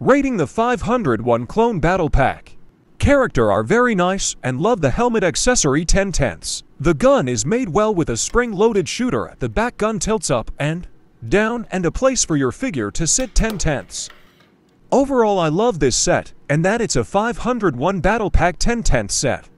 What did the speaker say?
Rating the 501 Clone Battle Pack. Character are very nice and love the helmet accessory 10 tenths. The gun is made well with a spring-loaded shooter. The back gun tilts up and down and a place for your figure to sit 10 tenths. Overall I love this set and that it's a 501 Battle Pack 10 tenths set.